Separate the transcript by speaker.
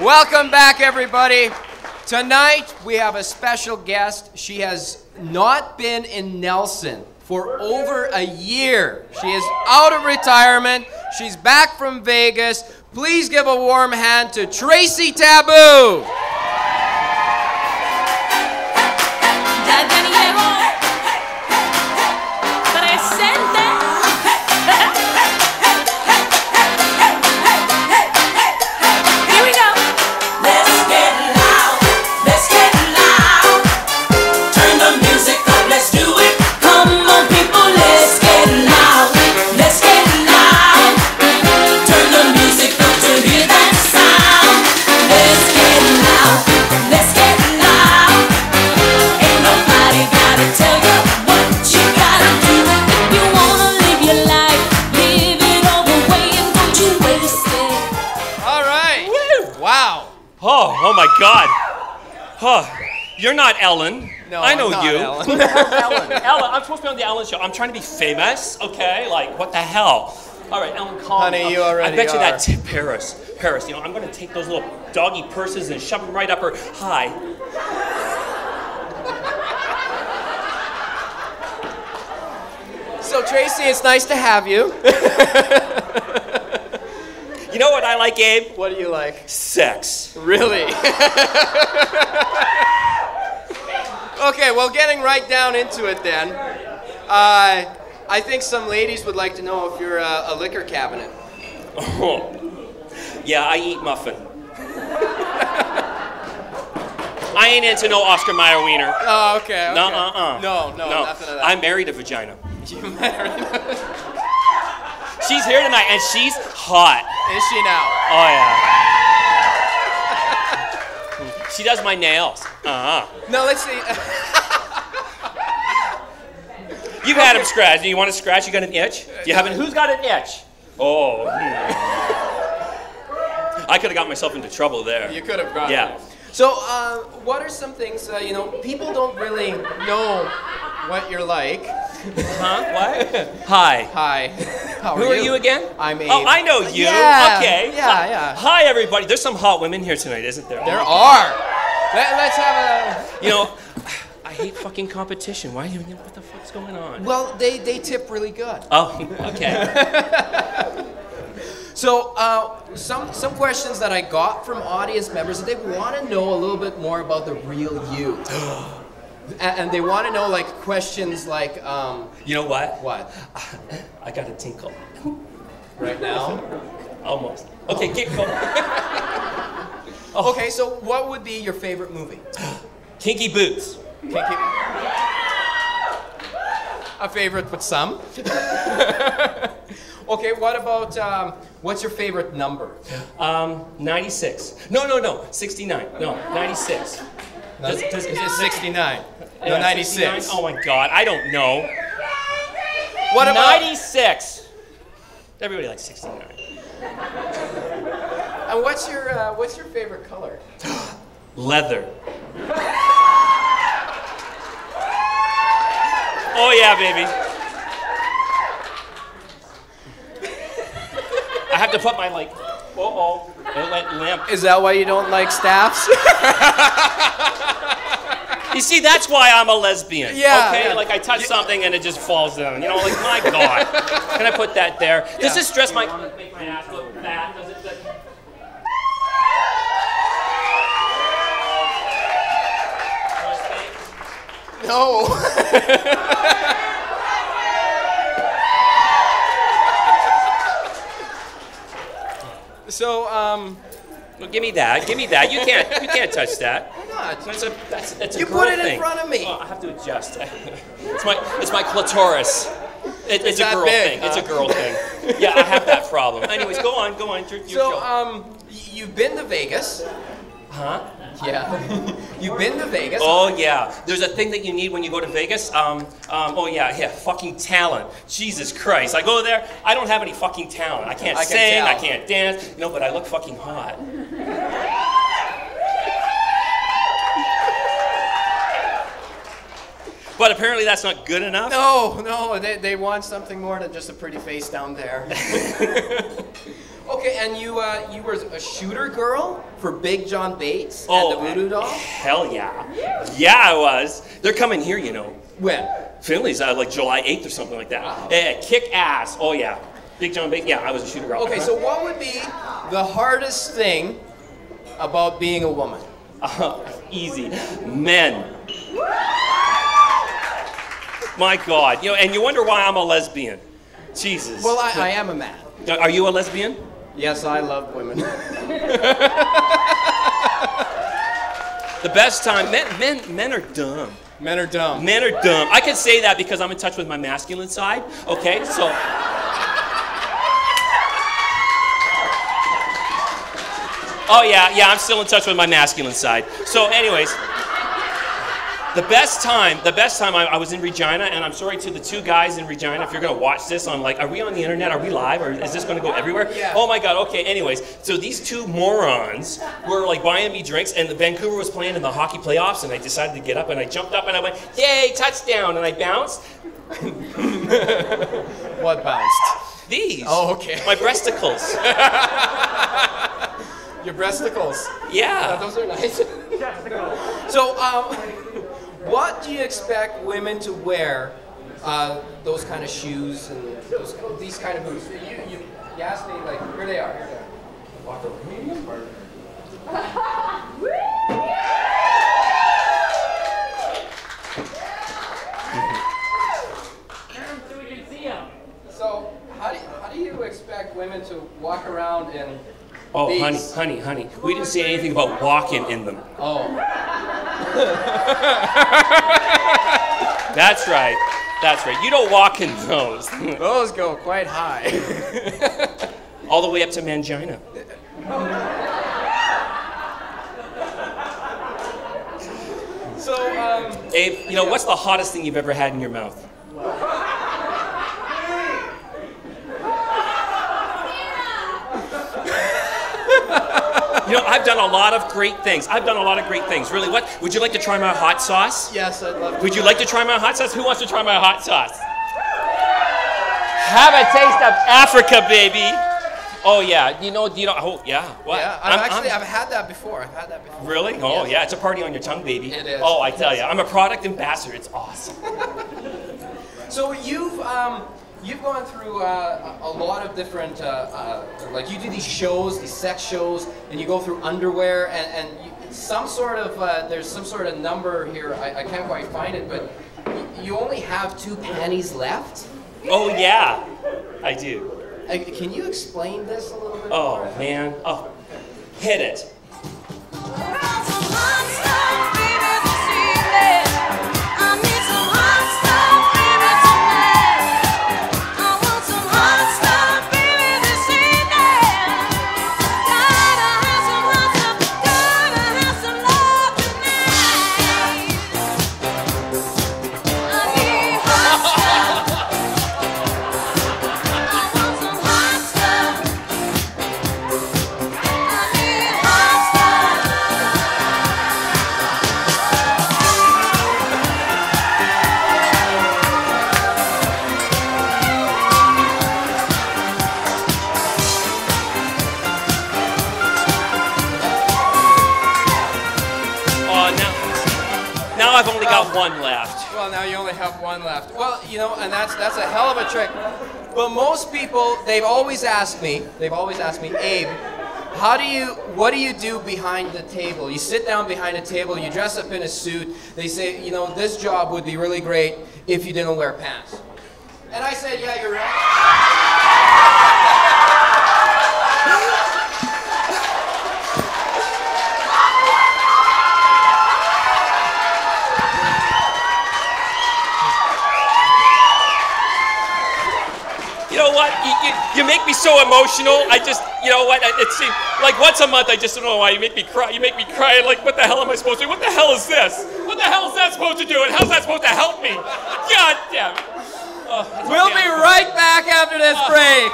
Speaker 1: Welcome back, everybody. Tonight we have a special guest. She has not been in Nelson for over a year. She is out of retirement. She's back from Vegas. Please give a warm hand to Tracy Taboo.
Speaker 2: Oh, you're not Ellen.
Speaker 1: No,
Speaker 2: I know you.
Speaker 1: Ellen.
Speaker 2: Who the hell's Ellen? Ellen, I'm supposed to be on the Ellen show. I'm trying to be famous, okay? Like, what the hell? All right, Ellen, calm
Speaker 1: Honey, you already
Speaker 2: I bet you
Speaker 1: are.
Speaker 2: that t- Paris, Paris. You know, I'm gonna take those little doggy purses and shove them right up her. Hi.
Speaker 1: So, Tracy, it's nice to have you.
Speaker 2: You know what I like, Abe?
Speaker 1: What do you like?
Speaker 2: Sex.
Speaker 1: Really? okay, well, getting right down into it then. Uh, I think some ladies would like to know if you're a, a liquor cabinet.
Speaker 2: Oh. Yeah, I eat muffin. I ain't into no Oscar Mayer wiener.
Speaker 1: Oh, okay. okay.
Speaker 2: No, uh, uh.
Speaker 1: No, no, nothing of that.
Speaker 2: I married a vagina.
Speaker 1: You married?
Speaker 2: She's here tonight, and she's hot.
Speaker 1: Is she now?
Speaker 2: Oh yeah. she does my nails. Uh huh.
Speaker 1: No, let's see.
Speaker 2: You've had them scratched. Do you want to scratch? You got an itch? Do you have an? Who's got an itch? Oh. hmm. I could have got myself into trouble there.
Speaker 1: you could have gone.
Speaker 2: Yeah.
Speaker 1: So, uh, what are some things, uh, you know, people don't really know what you're like.
Speaker 2: Huh? What? Hi.
Speaker 1: Hi. How
Speaker 2: Who are you again?
Speaker 1: I'm Abe.
Speaker 2: Oh, I know you.
Speaker 1: Yeah,
Speaker 2: Okay.
Speaker 1: yeah,
Speaker 2: Hi-
Speaker 1: yeah.
Speaker 2: Hi, everybody. There's some hot women here tonight, isn't there?
Speaker 1: There are. Let, let's have a.
Speaker 2: You know, I hate fucking competition. Why? Are you- What the fuck's going on?
Speaker 1: Well, they, they tip really good.
Speaker 2: Oh, okay.
Speaker 1: So, uh, some some questions that I got from audience members that they want to know a little bit more about the real you, and, and they want to know like questions like, um,
Speaker 2: You know what?
Speaker 1: what?
Speaker 2: I got a tinkle.
Speaker 1: Right now.
Speaker 2: Almost. Okay, keep going.
Speaker 1: Okay, so what would be your favorite movie?
Speaker 2: Kinky boots.
Speaker 1: Keep... A favorite with some. okay, what about um, what's your favorite number?
Speaker 2: Um, 96. No, no, no. 69. No, 96. Does- does-
Speaker 1: Is it 69? No, 96.
Speaker 2: Oh my god, I don't know.
Speaker 1: What about
Speaker 2: 96. Everybody likes 69.
Speaker 1: and what's your uh, what's your favorite color?
Speaker 2: Leather. Oh yeah, baby. I have to put my like, uh oh, lamp.
Speaker 1: Is that why you don't like staffs?
Speaker 2: You see, that's why I'm a lesbian.
Speaker 1: Yeah,
Speaker 2: Okay.
Speaker 1: yeah.
Speaker 2: Like I touch something and it just falls down. You know, like my God. Can I put that there? Does this dress my make my ass look fat? Does it? Does...
Speaker 1: no. so um,
Speaker 2: Well, give me that. Give me that. You can't. You can't touch that.
Speaker 1: why not?
Speaker 2: That's a. That's, that's a
Speaker 1: You put it in
Speaker 2: thing.
Speaker 1: front of me.
Speaker 2: Oh, I have to adjust. It's my. It's my clitoris. It, it's a girl
Speaker 1: big,
Speaker 2: thing. It's a girl thing. Yeah, I have that problem. Anyways, go on. Go on. Your, your
Speaker 1: So um, you've been to Vegas.
Speaker 2: Huh?
Speaker 1: Yeah. you've been to Vegas.
Speaker 2: Oh yeah, there's a thing that you need when you go to Vegas. Um, um, oh yeah, yeah, fucking talent. Jesus Christ, I go there, I don't have any fucking talent. I can't
Speaker 1: I can
Speaker 2: sing,
Speaker 1: tell.
Speaker 2: I can't dance, you know, but I look fucking hot. But apparently that's not good enough.
Speaker 1: No, no, they, they want something more than just a pretty face down there. okay, and you uh, you were a shooter girl for Big John Bates
Speaker 2: Oh,
Speaker 1: and the Voodoo Doll.
Speaker 2: Hell yeah. Yeah, I was. They're coming here, you know.
Speaker 1: When?
Speaker 2: Finley's uh, like July 8th or something like that. Yeah, kick ass. Oh, yeah. Big John Big. Yeah, I was a shooter girl.
Speaker 1: Okay, so what would be the hardest thing about being a woman?
Speaker 2: Uh, Easy. Men. My God. You know, and you wonder why I'm a lesbian. Jesus.
Speaker 1: Well, I, I am a man.
Speaker 2: Are you a lesbian?
Speaker 1: Yes, I love women.
Speaker 2: The best time. Men, men, men are dumb.
Speaker 1: men are dumb.
Speaker 2: Men are dumb. I can say that because I'm in touch with my masculine side. Okay, so. Oh yeah, yeah, I'm still in touch with my masculine side. So, anyways, the best time, the best time I, I was in Regina, and I'm sorry to the two guys in Regina if you're gonna watch this on like, are we on the internet? Are we live? Or is this gonna go everywhere?
Speaker 1: Yeah.
Speaker 2: Oh my God. Okay. Anyways, so these two morons were like buying me drinks, and Vancouver was playing in the hockey playoffs, and I decided to get up, and I jumped up, and I went, "Yay, touchdown!" And I bounced.
Speaker 1: What bounced?
Speaker 2: These.
Speaker 1: Oh, okay.
Speaker 2: My breasticles.
Speaker 1: Your breasticles.
Speaker 2: Yeah.
Speaker 1: Those are nice. so, um, what do you expect women to wear? Uh, those kind of shoes and those, these kind of boots. You, you, you asked me like, here they are. Here they are. Walk over. So, how do, you, how do you expect women to walk around in
Speaker 2: Oh,
Speaker 1: these?
Speaker 2: honey, honey, honey. We didn't say anything about walking in them.
Speaker 1: Oh,
Speaker 2: That's right. That's right. You don't walk in those.
Speaker 1: those go quite high.
Speaker 2: All the way up to Mangina.
Speaker 1: so, um,
Speaker 2: Abe, you know, what's the hottest thing you've ever had in your mouth? You know, I've done a lot of great things. I've done a lot of great things. Really, what? Would you like to try my hot sauce?
Speaker 1: yes, I'd love to.
Speaker 2: Would you like to try my hot sauce? Who wants to try my hot sauce? Have a taste of Africa, baby. Oh yeah, you know, you know. Oh yeah. What?
Speaker 1: Yeah, I've
Speaker 2: I'm-
Speaker 1: actually
Speaker 2: I'm-
Speaker 1: I've had that before. I've had that before.
Speaker 2: Really? Oh
Speaker 1: Yes.
Speaker 2: yeah, it's a party on your tongue, baby.
Speaker 1: It is.
Speaker 2: Oh, I tell you, I'm a product ambassador. It's awesome.
Speaker 1: So you've um, you've gone through uh, a lot of different uh, uh, like you do these shows, these sex shows, and you go through underwear and and you, some sort of uh, there's some sort of number here. I, I can't quite find it, but you only have two panties left.
Speaker 2: Oh yeah, I do.
Speaker 1: Can you explain this a little bit?
Speaker 2: Oh
Speaker 1: more?
Speaker 2: man. Oh, hit it. One left.
Speaker 1: Well, now you only have one left. Well, you know, and that's that's a hell of a trick. But most people, they've always asked me, they've always asked me, Abe, how do you, what do you do behind the table? You sit down behind a table, you dress up in a suit. They say, you know, this job would be really great if you didn't wear pants. And I said, yeah, you're right.
Speaker 2: You know what? You, you, me so emotional. I just, you know what? It seems like once a month. I just don't know why you make me cry. You make me cry. Like, what the hell am I supposed to do? What the hell is this? What the hell is that supposed to do? And how's that supposed to help me? God damn it. Oh,
Speaker 1: We'll
Speaker 2: okay.
Speaker 1: be right back after this ah. break.